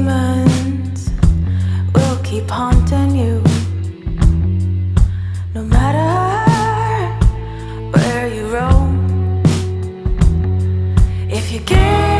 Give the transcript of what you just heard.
demons will keep haunting you. No matter where you roam, if you give.